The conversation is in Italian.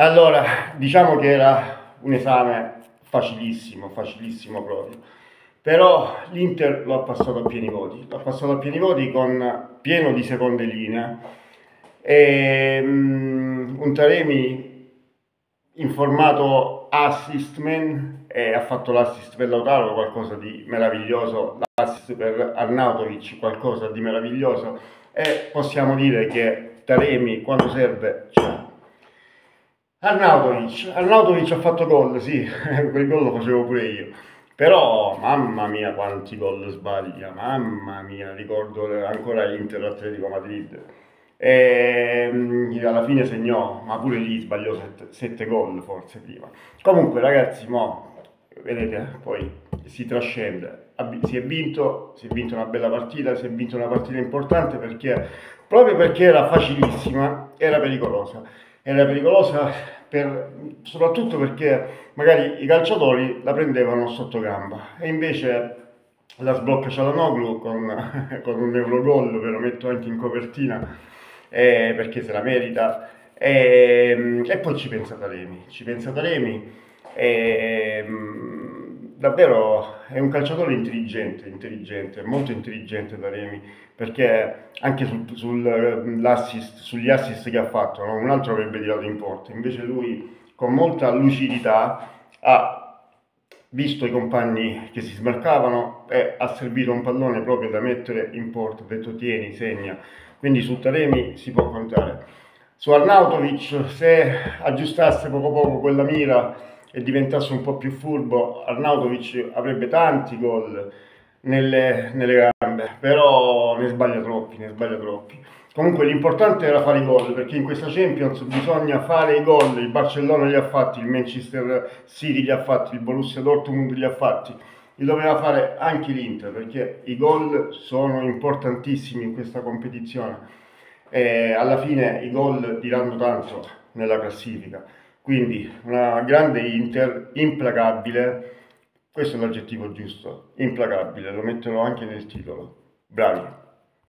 Allora, diciamo che era un esame facilissimo, facilissimo proprio. Però l'Inter lo ha passato a pieni voti, lo ha passato a pieni voti con pieno di seconde linee. E, um, un Taremi in formato assist man e ha fatto l'assist per Lautaro, qualcosa di meraviglioso, l'assist per Arnautovic, qualcosa di meraviglioso e possiamo dire che Taremi quando serve c'è. Arnautovic, Arnautovic ha fatto gol, sì, quel gol lo facevo pure io. Però, mamma mia, quanti gol sbaglia, mamma mia, ricordo ancora Inter Atletico Madrid. E mm, alla fine segnò, ma pure lì sbagliò 7 gol forse prima. Comunque ragazzi, mo, vedete, poi si trascende. Si è, vinto, si è vinto una bella partita, si è vinto una partita importante perché proprio perché era facilissima, era pericolosa. Era pericolosa per, soprattutto perché magari i calciatori la prendevano sotto gamba. E invece la sblocca Cialanoglu con, con un eurogol, ve lo metto anche in copertina eh, perché se la merita. E, e, poi ci pensa Taremi, ci pensa Taremi e, davvero è un calciatore intelligente, intelligente, molto intelligente Taremi, perché anche sul, sull'assist, sugli assist che ha fatto, no? un altro avrebbe tirato in porta, invece lui con molta lucidità ha visto i compagni che si smarcavano e ha servito un pallone proprio da mettere in porta, ha detto tieni, segna, quindi su Taremi si può contare. Su Arnautovic se aggiustasse poco poco quella mira e diventasse un po' più furbo, Arnautovic avrebbe tanti gol nelle, nelle gambe, però ne sbaglia troppi, ne sbaglia troppi. Comunque l'importante era fare i gol, perché in questa Champions bisogna fare i gol, il Barcellona li ha fatti, il Manchester City li ha fatti, il Borussia Dortmund li ha fatti, li doveva fare anche l'Inter, perché i gol sono importantissimi in questa competizione e alla fine i gol diranno tanto nella classifica. Quindi una grande Inter, implacabile, questo è l'aggettivo giusto, implacabile, lo metterò anche nel titolo. Bravi.